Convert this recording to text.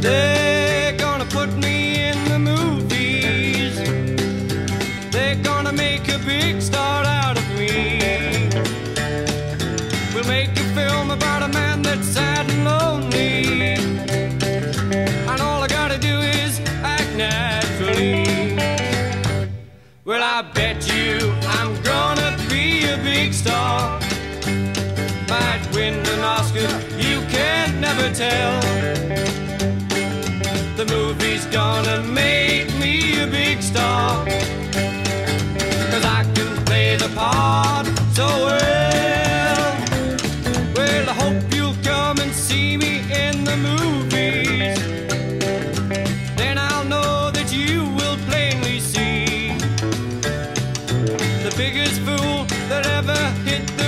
They're gonna put me in the movies. They're gonna make a big star out of me. We'll make a film about a man that's sad and lonely. And all I gotta do is act naturally. Well, I bet you star. Might win an Oscar, you can never tell. The movie's gonna make me a big star. Cause I can play the part so well. Well, I hope you'll come and see me in the movies. Then I'll know that you will plainly see the biggest fool that ever hit